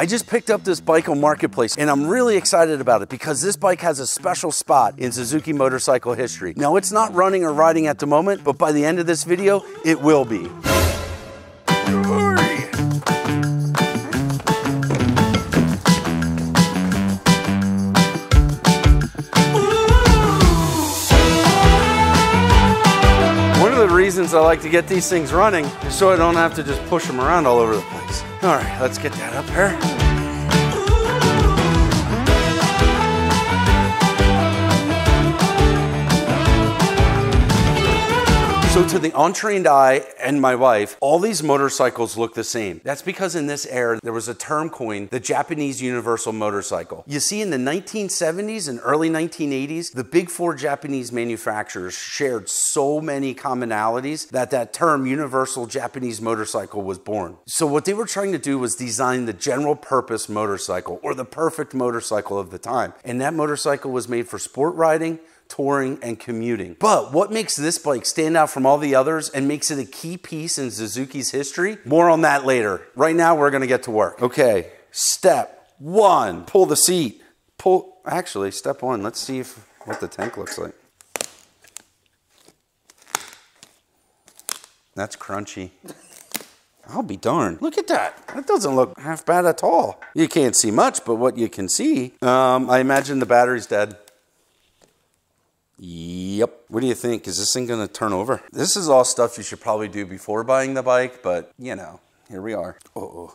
I just picked up this bike on Marketplace and I'm really excited about it because this bike has a special spot in Suzuki motorcycle history. Now it's not running or riding at the moment, but by the end of this video, it will be. Reasons I like to get these things running is so I don't have to just push them around all over the place. All right, let's get that up here. So to the untrained eye and my wife, all these motorcycles look the same. That's because in this era, there was a term coined, the Japanese universal motorcycle. You see, in the 1970s and early 1980s, the big four Japanese manufacturers shared so many commonalities that that term universal Japanese motorcycle was born. So what they were trying to do was design the general purpose motorcycle or the perfect motorcycle of the time. And that motorcycle was made for sport riding, touring, and commuting. But what makes this bike stand out from all the others and makes it a key piece in Suzuki's history? More on that later. Right now, we're gonna get to work. Okay, step one, pull the seat. Pull, actually, step one, let's see if, what the tank looks like. That's crunchy. I'll be darned. Look at that. That doesn't look half bad at all. You can't see much, but what you can see, um, I imagine the battery's dead. Yep. What do you think? Is this thing going to turn over? This is all stuff you should probably do before buying the bike, but you know, here we are. Uh oh.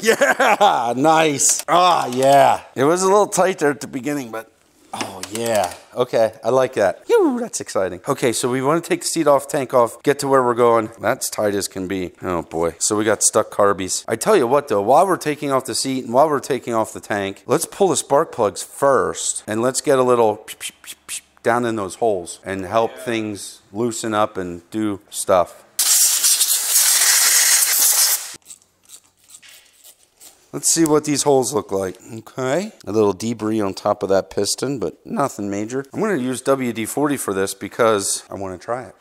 Yeah, nice. Ah, yeah. It was a little tight there at the beginning, but oh yeah. Okay, I like that. Yoo, that's exciting. Okay, so we want to take the seat off, tank off, get to where we're going. That's tight as can be. Oh boy. So we got stuck carbies. I tell you what though, while we're taking off the seat and while we're taking off the tank, let's pull the spark plugs first and let's get a little down in those holes and help things loosen up and do stuff. Let's see what these holes look like. Okay, a little debris on top of that piston, but nothing major. I'm gonna use WD-40 for this because I wanna try it.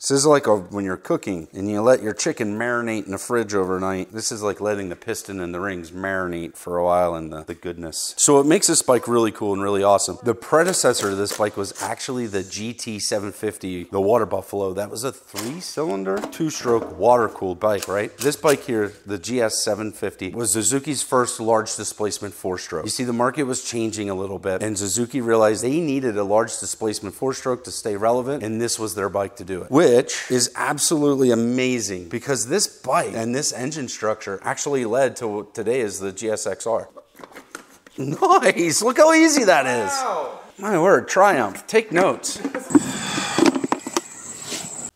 This is like a, when you're cooking and you let your chicken marinate in the fridge overnight. This is like letting the piston and the rings marinate for a while in the, the goodness. So it makes this bike really cool and really awesome. The predecessor to this bike was actually the GT750, the Water Buffalo. That was a three cylinder, two stroke water cooled bike, right? This bike here, the GS750, was Suzuki's first large displacement four stroke. You see, the market was changing a little bit and Suzuki realized they needed a large displacement four stroke to stay relevant and this was their bike to do it. With which is absolutely amazing because this bike and this engine structure actually led to what today is the GSXR. Nice, look how easy that is. Wow. My word, triumph, take notes.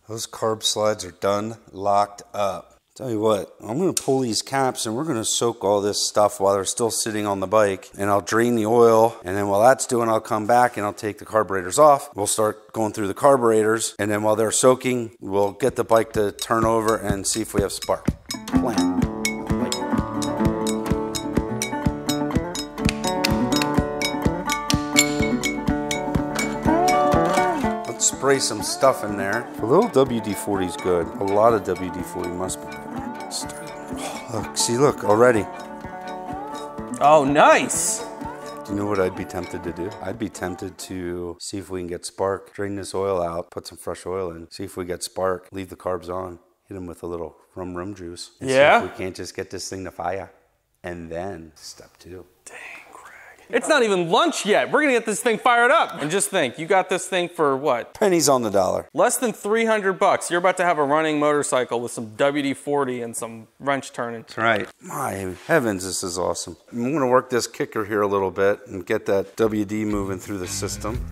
Those carb slides are done, locked up. Tell you what, I'm gonna pull these caps and we're gonna soak all this stuff while they're still sitting on the bike and I'll drain the oil and then while that's doing, I'll come back and I'll take the carburetors off. We'll start going through the carburetors and then while they're soaking, we'll get the bike to turn over and see if we have spark. Plan. Spray some stuff in there. A little WD-40 is good. A lot of WD-40 must be Oh, look, see, look, already. Oh, nice. Do you know what I'd be tempted to do? I'd be tempted to see if we can get spark, drain this oil out, put some fresh oil in, see if we get spark, leave the carbs on, hit them with a little rum rum juice. yeah. we can't just get this thing to fire. And then step two. Dang. It's not even lunch yet. We're gonna get this thing fired up. And just think, you got this thing for what? Pennies on the dollar. Less than 300 bucks. You're about to have a running motorcycle with some WD-40 and some wrench turning. That's right. My heavens, this is awesome. I'm gonna work this kicker here a little bit and get that WD moving through the system.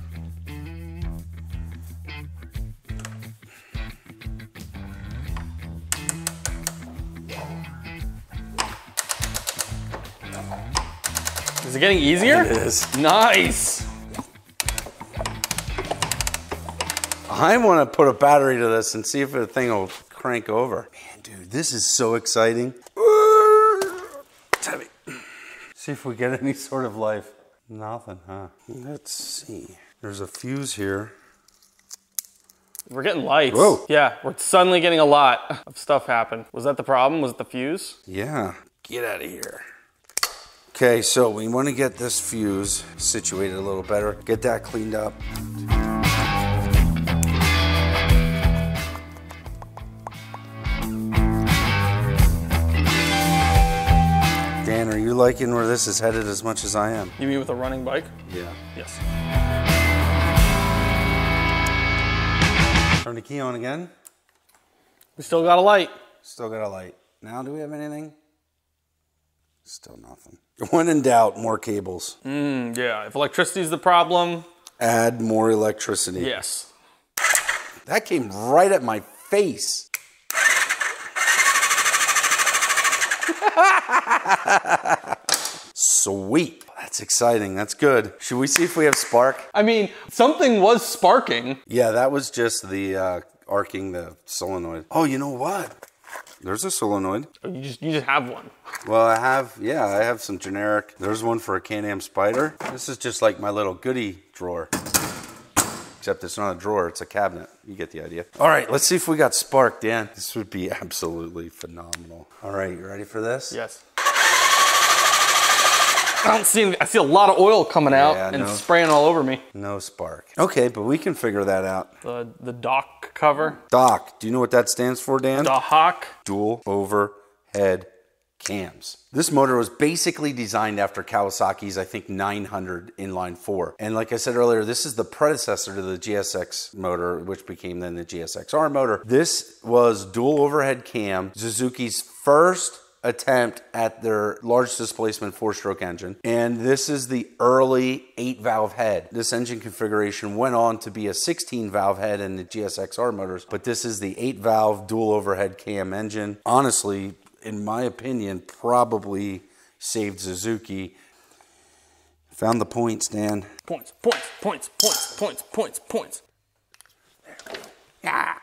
Is it getting easier? It is. Nice. I want to put a battery to this and see if the thing will crank over. Man, dude, this is so exciting. See if we get any sort of life. Nothing, huh? Let's see. There's a fuse here. We're getting lights. Whoa. Yeah, we're suddenly getting a lot of stuff happen. Was that the problem? Was it the fuse? Yeah. Get out of here. Okay, so we want to get this fuse situated a little better. Get that cleaned up. Dan, are you liking where this is headed as much as I am? You mean with a running bike? Yeah. Yes. Turn the key on again. We still got a light. Still got a light. Now, do we have anything? Still nothing. When in doubt, more cables. Mm, yeah, if electricity's the problem, Add more electricity. yes. That came right at my face. Sweet. That's exciting. That's good. Should we see if we have spark? I mean, something was sparking. Yeah, that was just the uh, arcing the solenoid. Oh, you know what? There's a solenoid. Oh, you just you just have one. Well, I have, yeah, I have some generic. There's one for a Can-Am Spyder. This is just like my little goodie drawer. Except it's not a drawer, it's a cabinet. You get the idea. All right, let's see if we got spark, Dan. This would be absolutely phenomenal. All right, you ready for this? Yes. I don't see. any- I see a lot of oil coming out and no. spraying all over me. No spark. Okay, but we can figure that out. The the dock cover, DOC, do you know what that stands for, Dan? the hawk. dual overhead cams. This motor was basically designed after Kawasaki's, I think, 900 inline four. And like I said earlier, this is the predecessor to the GSX motor, which became then the GSXR motor. This was dual overhead cam, Suzuki's first attempt at their large displacement four stroke engine. And this is the early eight valve head. This engine configuration went on to be a 16 valve head in the GSXR motors, but this is the eight valve dual overhead cam engine. Honestly, in my opinion, probably saved Suzuki. Found the points, Dan. Points, points, points, points, points, points, points. Yeah.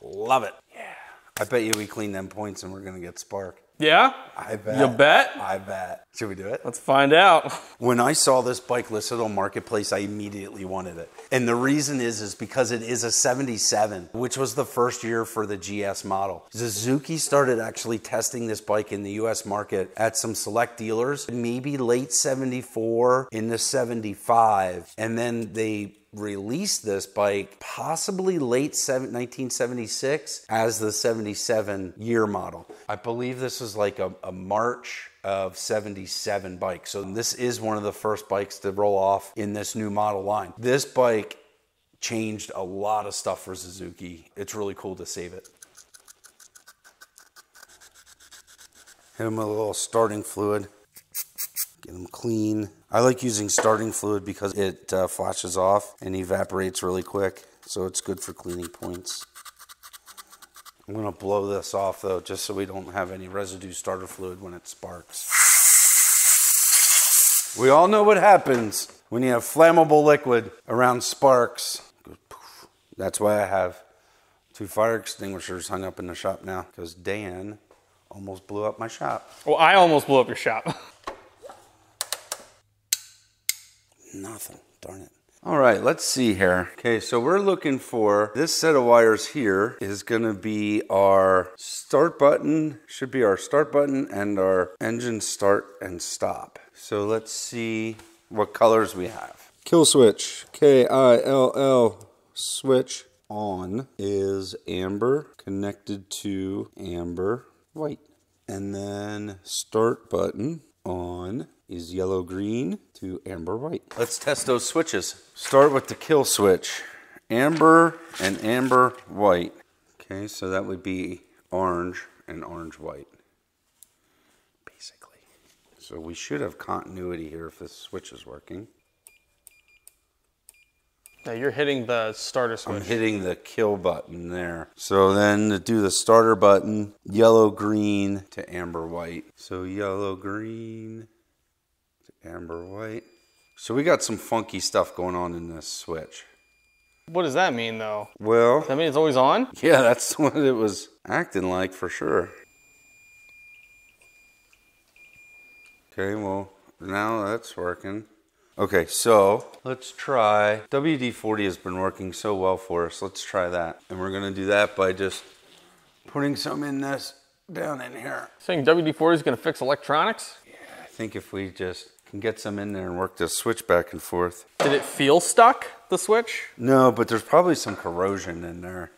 Love it. Yeah. I bet you we clean them points and we're gonna get spark. Yeah. I bet. You bet. I bet. Should we do it? Let's find out. When I saw this bike listed on Marketplace, I immediately wanted it. And the reason is is because it is a 77, which was the first year for the GS model. Suzuki started actually testing this bike in the US market at some select dealers, maybe late 74 into 75, and then they released this bike possibly late seven- 1976 as the 77 year model. I believe this was like a, a March of 77 bike. So this is one of the first bikes to roll off in this new model line. This bike changed a lot of stuff for Suzuki. It's really cool to save it. Hit them with a little starting fluid. Get them clean. I like using starting fluid because it uh, flashes off and evaporates really quick. So it's good for cleaning points. I'm gonna blow this off though, just so we don't have any residue starter fluid when it sparks. We all know what happens when you have flammable liquid around sparks. That's why I have two fire extinguishers hung up in the shop now, because Dan almost blew up my shop. Well, I almost blew up your shop. Nothing. Darn it. All right, let's see here. Okay, so we're looking for this set of wires here is going to be our start button, should be our start button and our engine start and stop. So let's see what colors we have. Kill switch, K I L L switch on is amber connected to amber white. And then start button on is yellow green to amber white. Let's test those switches. Start with the kill switch. Amber and amber white. Okay, so that would be orange and orange white. Basically. So we should have continuity here if this switch is working. Now you're hitting the starter switch. I'm hitting the kill button there. So then to do the starter button, yellow green to amber white. So yellow green to amber white. So we got some funky stuff going on in this switch. What does that mean, though? Well, Does that mean it's always on? yeah, that's what it was acting like for sure. Okay, well, now that's working. Okay, so let's try. WD-40 has been working so well for us. Let's try that. And we're gonna do that by just putting some in this down in here. Saying WD-40 is going to fix electronics? Yeah, I think if we just can get some in there and work this switch back and forth. Did it feel stuck, the switch? No, but there's probably some corrosion in there.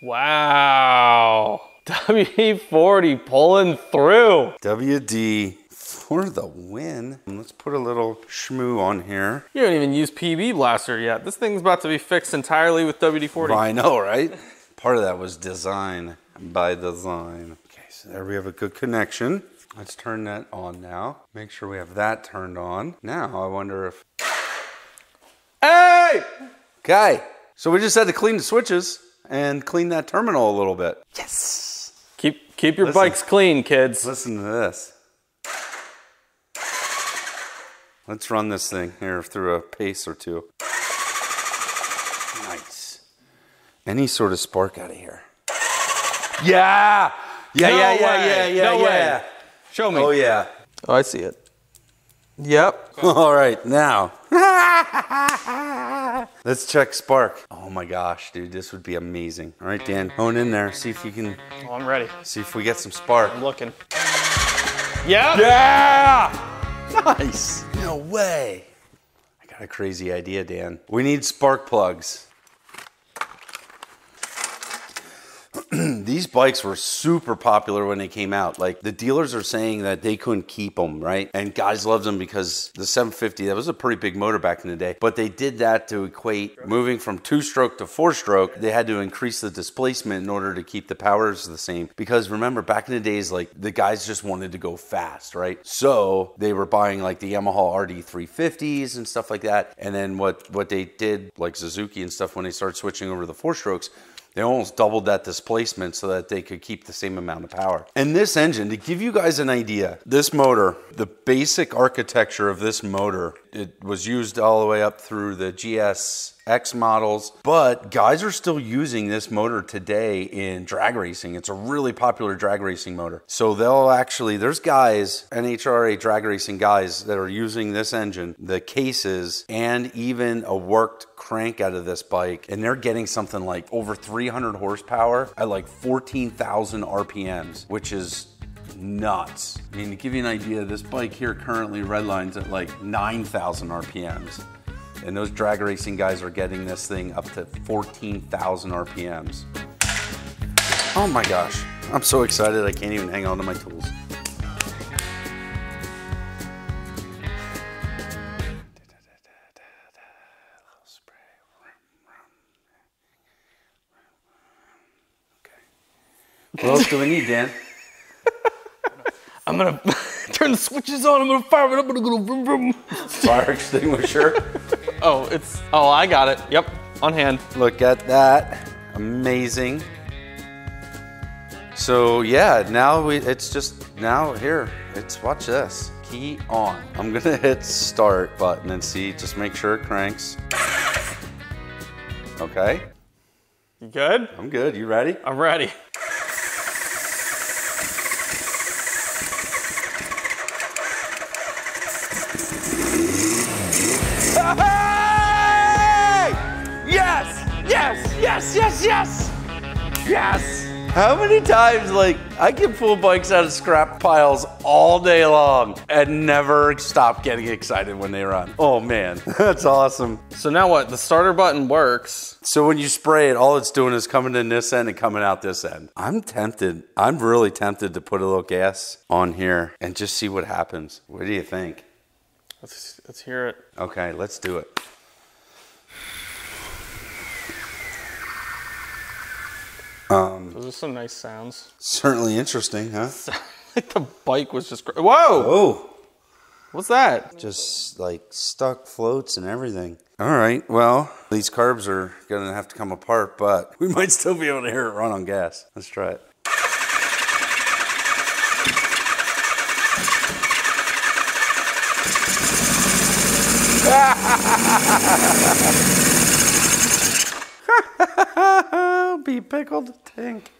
Wow. WD-40 pulling through. WD for the win. Let's put a little shmoo on here. You don't even use PB Blaster yet. This thing's about to be fixed entirely with WD-40. I know, right? Part of that was design by design. Okay, so there we have a good connection. Let's turn that on now. Make sure we have that turned on. Now I wonder if. Hey! Okay, so we just had to clean the switches and clean that terminal a little bit. Yes. Keep keep your Listen. bikes clean, kids. Listen to this. Let's run this thing here through a pace or two. Nice. Any sort of spark out of here. Yeah. Yeah, No yeah, yeah, way. yeah, yeah, No way. Show me. Oh yeah. Oh, I see it. Yep. All right, now. Let's check spark. Oh my gosh, dude, this would be amazing. All right, Dan, hone in there. See if you can Oh, I'm ready. see if we get some spark. I'm looking. Yep. Yeah! Nice. No way. I got a crazy idea, Dan. We need spark plugs. These bikes were super popular when they came out. Like the dealers are saying that they couldn't keep them, right? And guys loved them because the 750 that was a pretty big motor back in the day. But they did that to equate moving from two stroke to four stroke. They had to increase the displacement in order to keep the powers the same. Because remember, back in the days, like the guys just wanted to go fast, right? So they were buying like the Yamaha RD350s and stuff like that. And then what what they did, like Suzuki and stuff, when they started switching over to the four strokes they almost doubled that displacement so that they could keep the same amount of power. And this engine, to give you guys an idea, this motor, the basic architecture of this motor, it was used all the way up through the GSX models, but guys are still using this motor today in drag racing. It's a really popular drag racing motor. So they'll actually, there's guys, NHRA drag racing guys that are using this engine, the cases, and even a worked crank out of this bike, and they're getting something like over 300 horsepower at like 14,000 RPMs, which is nuts. I mean, to give you an idea, this bike here currently redlines at like 9,000 RPMs. And those drag racing guys are getting this thing up to 14,000 RPMs. Oh my gosh. I'm so excited I can't even hang on to my tools. What else do we need, Dan? I'm gonna turn the switches on. I'm gonna fire it up. I'm gonna go vroom vroom. Fire extinguisher. Oh, it's. Oh, I got it. Yep, on hand. Look at that. Amazing. So yeah, now we it's just now here. It's watch this. Key on. I'm gonna hit start button and see, just make sure it cranks. Okay, You good? I'm good. You ready? I'm ready. How many times, like, I can pull bikes out of scrap piles all day long and never stop getting excited when they run. Oh man, that's awesome. So now what? The starter button works. So when you spray it, all it's doing is coming in this end and coming out this end. I'm tempted. I'm really tempted to put a little gas on here and just see what happens. What do you think? Let's let's hear it. Okay, let's do it. Um, Those are some nice sounds. Certainly interesting, huh? like the bike was just. Cr- Whoa! Oh, What's that? just like stuck floats and everything. All right, well, these carbs are gonna have to come apart, but we might still be able to hear it run on gas. Let's try it. Be pickled tank.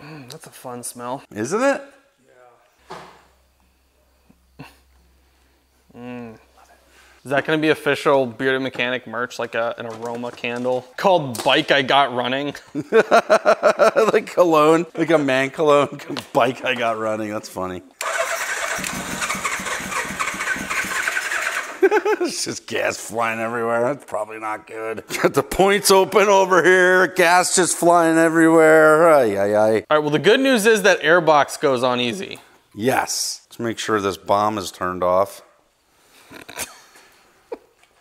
Mm, that's a fun smell. Isn't it? Mm. Is that going to be official Bearded Mechanic merch, like a, an aroma candle called Bike I Got Running? like cologne, like a man cologne bike I got running. That's funny. it's just gas flying everywhere. That's probably not good. Got the points open over here. Gas just flying everywhere. Ay, ay, ay. All right, well, the good news is that airbox goes on easy. Yes. Let's make sure this bomb is turned off.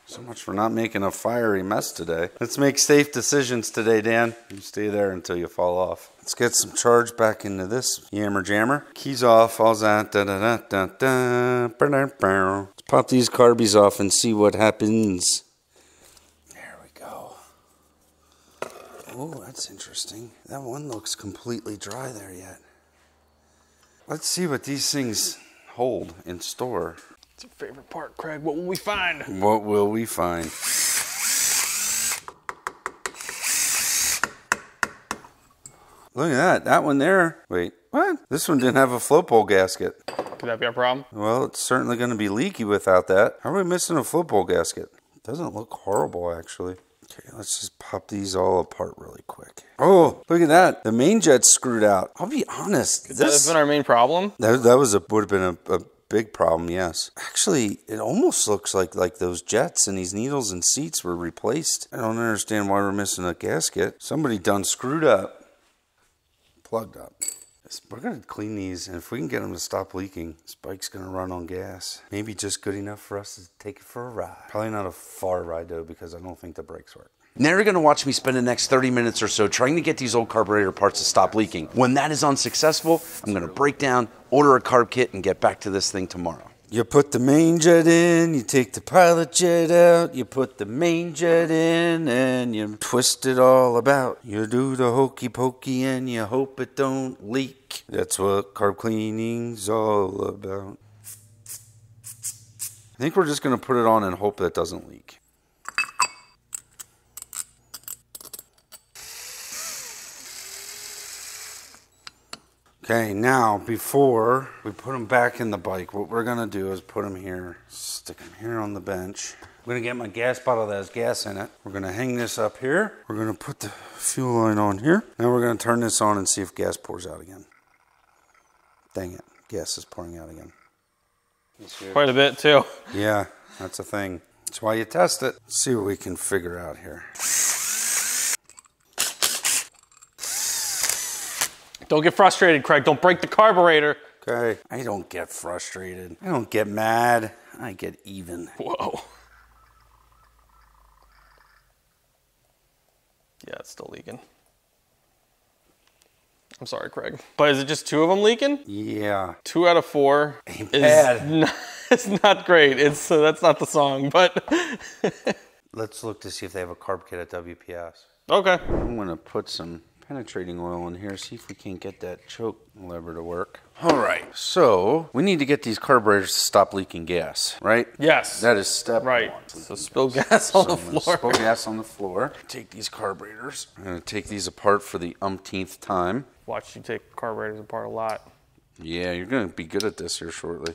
So much for not making a fiery mess today. Let's make safe decisions today, Dan. You stay there until you fall off. Let's get some charge back into this yammer jammer. Keys off, all's that. Da, da, da, da, da, ba, da, ba. Let's pop these carbies off and see what happens. There we go. Oh, that's interesting. That one looks completely dry there yet. Let's see what these things hold in store. It's your favorite part, Craig. What will we find? What will we find? Look at that. That one there. Wait, what? This one didn't have a float bowl gasket. Could that be a problem? Well, it's certainly going to be leaky without that. How are we missing a float bowl gasket? Doesn't look horrible, actually. Okay, let's just pop these all apart really quick. Oh, look at that. The main jet's screwed out. I'll be honest. That's This, been our main problem. that, that was a would have been a, a big problem, yes. Actually, it almost looks like like those jets and these needles and seats were replaced. I don't understand why we're missing a gasket. Somebody done screwed up, plugged up. We're gonna clean these, and if we can get them to stop leaking, this bike's gonna run on gas. Maybe just good enough for us to take it for a ride. Probably not a far ride though, because I don't think the brakes work. Now you're going to watch me spend the next 30 minutes or so trying to get these old carburetor parts to stop leaking. When that is unsuccessful, I'm going to break down, order a carb kit, and get back to this thing tomorrow. You put the main jet in, you take the pilot jet out, you put the main jet in, and you twist it all about. You do the hokey pokey and you hope it don't leak. That's what carb cleaning's all about. I think we're just to put it on and hope that doesn't leak. Okay, now before we put them back in the bike, what we're gonna do is put them here, stick them here on the bench. I'm gonna get my gas bottle that has gas in it. We're gonna hang this up here. We're gonna put the fuel line on here. Now we're gonna turn this on and see if gas pours out again. Dang it, gas is pouring out again. Quite a bit, too. Yeah, that's a thing. That's why you test it. Let's see what we can figure out here. Don't get frustrated, Craig. Don't break the carburetor. Okay. I don't get frustrated. I don't get mad. I get even. Whoa. Yeah, it's still leaking. I'm sorry, Craig. But is it just two of them leaking? Yeah. Two out of four Ain't is bad. not, it's not great. It's uh, that's not the song, but Let's look to see if they have a carb kit at WPS. okay. I'm gonna put some penetrating oil in here, see if we can't get that choke lever to work. All right, so we need to get these carburetors to stop leaking gas, right? Yes. That is step right. one. So spill gas on So the floor. Spill gas on the floor. Take these carburetors. I'm gonna take these apart for the umpteenth time. Watch you take carburetors apart a lot. Yeah, you're gonna be good at this here shortly.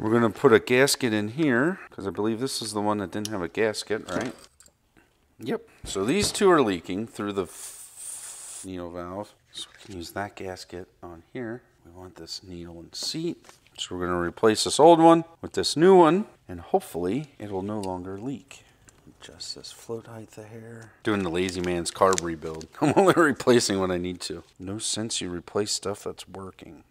We're gonna put a gasket in here because I believe this is the one that didn't have a gasket, right? Yep. So these two are leaking through the needle valve. So we can use that gasket on here. We want this needle and seat. So we're gonna replace this old one with this new one, and hopefully it will no longer leak. Adjust this float height of hair. Doing the lazy man's carb rebuild. I'm only replacing when I need to. No sense you replace stuff that's working.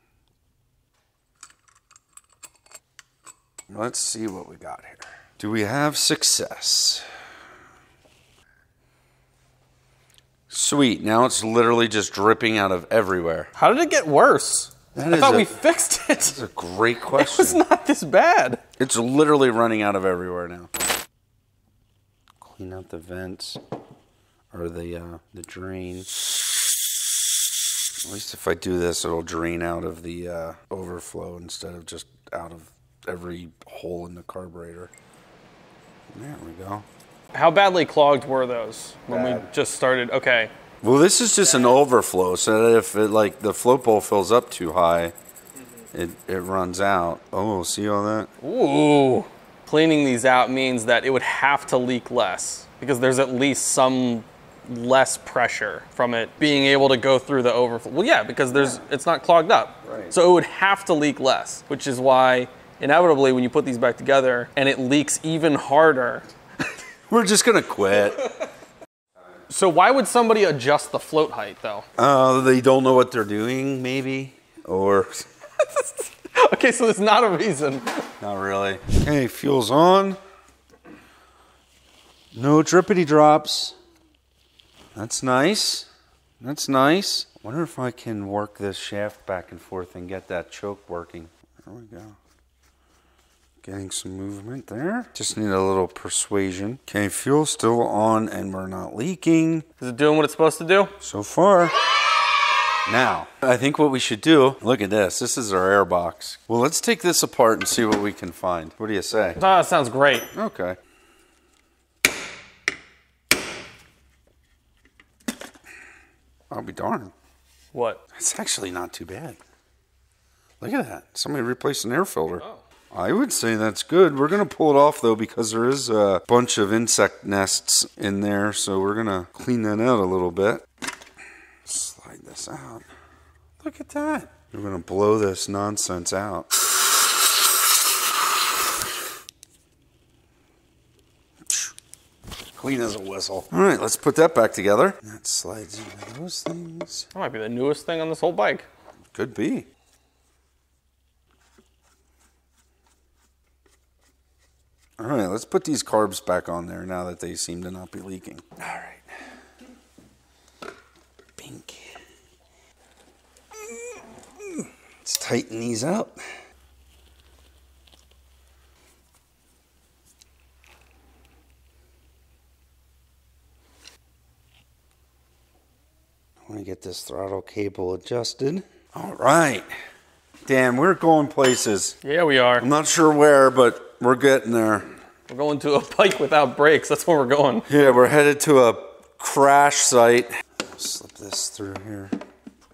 Let's see what we got here. Do we have success? Sweet. Now it's literally just dripping out of everywhere. How did it get worse? That I thought a- we fixed it. That's a great It was not this bad. It's literally running out of everywhere now. Clean out the vents or the uh, the drain. At least if I do this, it'll drain out of the uh, overflow instead of just out of every hole in the carburetor. There we go. How badly clogged were those when we just started? Okay. Well, this is just an overflow, so that if it like the float bowl fills up too high, mm-hmm. it it runs out. Oh, see all that? Ooh. Cleaning these out means that it would have to leak less because there's at least some less pressure from it being able to go through the overflow. Well, yeah, because there's it's not clogged up. Right. So it would have to leak less, which is why inevitably when you put these back together and it leaks even harder. We're just gonna quit. So why would somebody adjust the float height though? Uh, they don't know what they're doing, maybe, or Okay, so there's not a reason. not really. Okay, fuel's on. No drippity drops. That's nice. That's nice. Wonder if I can work this shaft back and forth and get that choke working. There we go. Getting some movement there. Just need a little persuasion. Okay, fuel still on and we're not leaking. Is it doing what it's supposed to do? So far. Now, I think what we should do, look at this. This is our air box. Well, let's take this apart and see what we can find. What do you say? Ah, that sounds great. Okay. I'll be darned. What? It's actually not too bad. Look at that. Somebody replaced an air filter. I would say that's good. We're going to pull it off though because there is a bunch of insect nests in there. So we're going to clean that out a little bit. Slide this out. Look at that. We're going to blow this nonsense out. Clean as a whistle. All right, let's put that back together. That slides into those things. That might be the newest thing on this whole bike. Could be. All right, let's put these carbs back on there now that they seem to not be leaking. All right. Pink. Let's tighten these up. I want to get this throttle cable adjusted. All right. Damn, we're going places. Yeah, we are. I'm not sure where, but we're getting there. We're going to a bike without brakes. That's where we're going. Yeah, we're headed to a crash site. Slip this through here.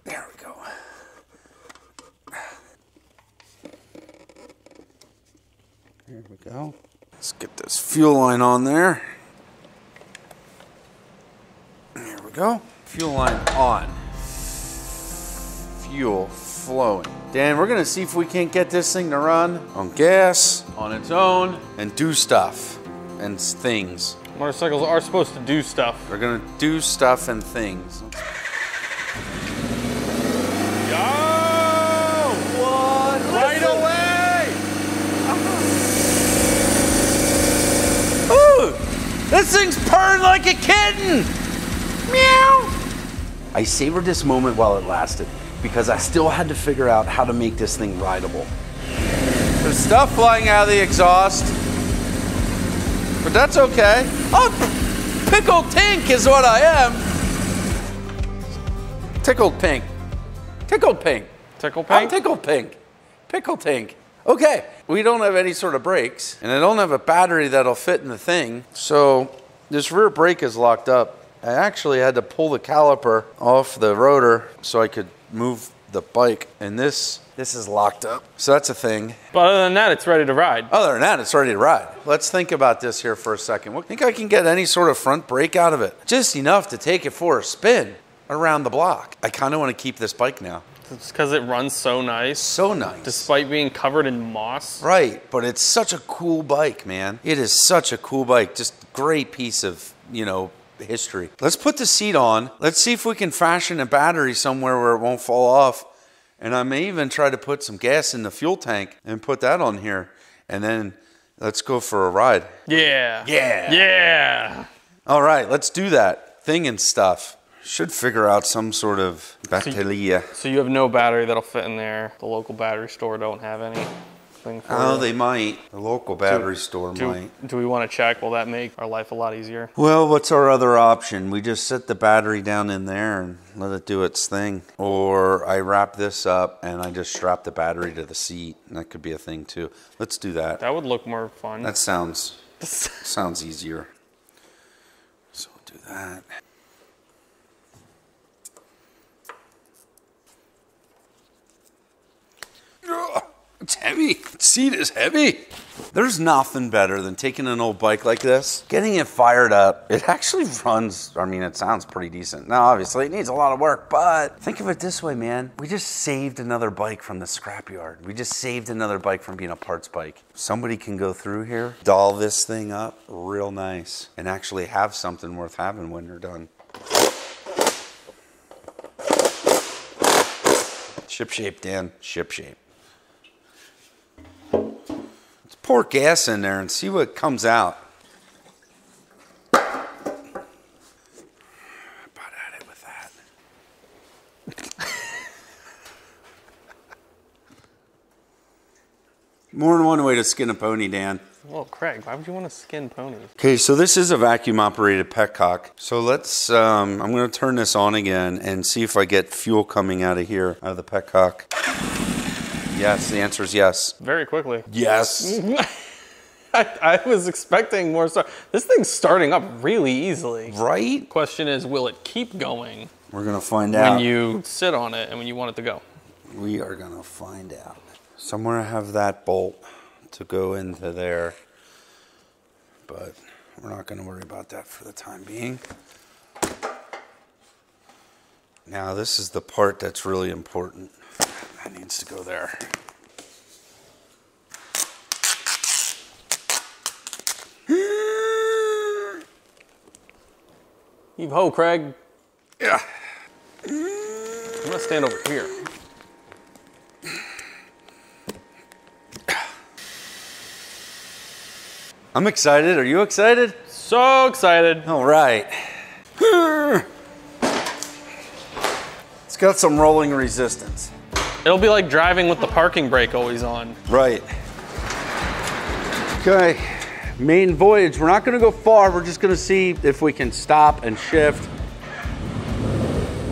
There we go. There we go. Let's get this fuel line on there. There we go. Fuel line on. Fuel flowing. Dan, we're gonna see if we can't get this thing to run on gas, on its own, and do stuff and things. Motorcycles are supposed to do stuff. They're gonna do stuff and things. Yo! What? Right away! Ah! Ooh, this thing's purring like a kitten. Meow. I savored this moment while it lasted because I still had to figure out how to make this thing rideable. There's stuff flying out of the exhaust, but that's okay. Oh, pickled tink is what I am. Tickled pink. Tickled pink. Tickle I'm pink? Tickle Pink. Pickle Tink. Okay, we don't have any sort of brakes, and I don't have a battery that'll fit in the thing. So this rear brake is locked up. I actually had to pull the caliper off the rotor so I could move the bike, and this this is locked up. So that's a thing. But other than that, it's ready to ride. Other than that, it's ready to ride. Let's think about this here for a second. What think I can get any sort of front brake out of it? Just enough to take it for a spin around the block. I kind of want to keep this bike now. It's because it runs so nice, So nice. despite being covered in moss. Right, but it's such a cool bike, man. It is such a cool bike. Just great piece of, you know, history. Let's put the seat on. Let's see if we can fashion a battery somewhere where it won't fall off. And I may even try to put some gas in the fuel tank and put that on here. And then let's go for a ride. Yeah. Yeah. Yeah. All right, let's do that. Thing and stuff. Should figure out some sort of batteria. So you have no battery that'll fit in there. The local battery store don't have for Oh, they might. The local battery store do, might. do we want to check? Will that make our life a lot easier? Well, what's our other option? We just set the battery down in there and let it do its thing. Or I wrap this up and I just strap the battery to the seat. That could be a thing too. Let's do that. That would look more fun. That sounds sounds easier. So we'll do that. It's heavy. Seat is heavy. There's nothing better than taking an old bike like this, getting it fired up. It actually runs, I mean, it sounds pretty decent. Now, obviously, it needs a lot of work, but think of it this way, man. We just saved another bike from the scrapyard. We just saved another bike from being a parts bike. Somebody can go through here, doll this thing up real nice, and actually have something worth having when you're done. Ship shape, Dan. Ship shape. Pour gas in there and see what comes out. About at it with that. More than one way to skin a pony, Dan. Well, Craig, why would you want to skin ponies? Okay, so this is a vacuum operated petcock. So let's, um, I'm gonna turn this on again and see if I get fuel coming out of here, out of the petcock. Yes, the answer is yes. Very quickly. Yes. I, I was expecting more. Start. This thing's starting up really easily. right? Question is, will it keep going We're gonna find out. when you sit on it and when you want it to go? we are gonna find out. Somewhere I have that bolt to go into there, but we're not gonna worry about that for the time being. Now this is the part that's really important. That needs to go there. Heave ho, Craig. Yeah. I'm gonna stand over here. I'm excited. Are you excited? So excited. All right. It's got some rolling resistance. It'll be like driving with the parking brake always on. Right. Okay. Main voyage. We're not to go far. We're just to see if we can stop and shift.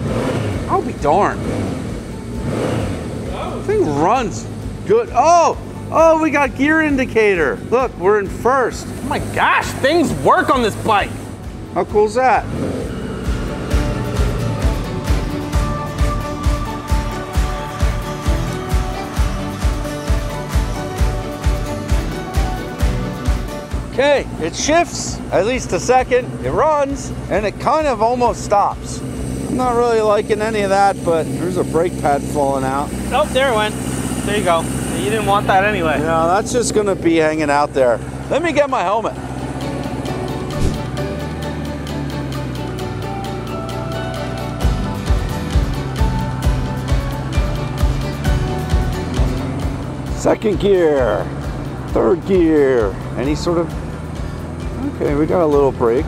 Oh, I'll be darned. Thing runs good. Oh, oh, we got gear indicator. Look, we're in first. Oh my gosh, things work on this bike. How cool is that? Okay, it shifts at least a second, it runs, and it kind of almost stops. I'm not really liking any of that, but there's a brake pad falling out. Oh, there it went. There you go. You didn't want that anyway. No, that's just gonna be hanging out there. Let me get my helmet. Second gear, third gear, any sort of, okay, we got a little brake.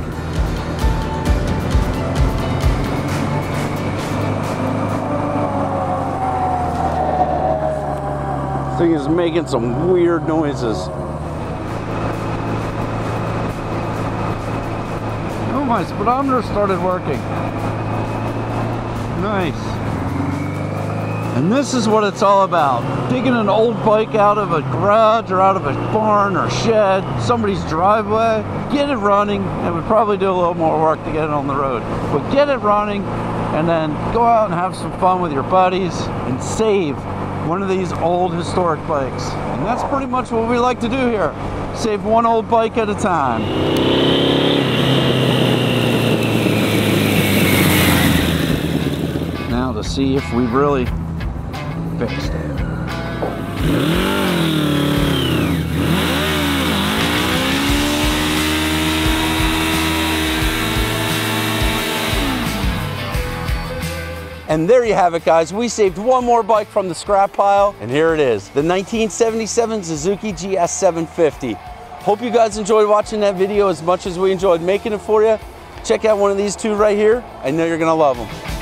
Thing is making some weird noises. Oh, my speedometer started working. Nice. And this is what it's all about. Digging an old bike out of a garage or out of a barn or shed, somebody's driveway, get it running, and we probably do a little more work to get it on the road. But get it running and then go out and have some fun with your buddies and save one of these old historic bikes. And that's pretty much what we like to do here. Save one old bike at a time. Now to see if we really. And there you have it, guys. We saved one more bike from the scrap pile, and here it is the 1977 Suzuki GS 750. Hope you guys enjoyed watching that video as much as we enjoyed making it for you. Check out one of these two right here. I know you're gonna love them.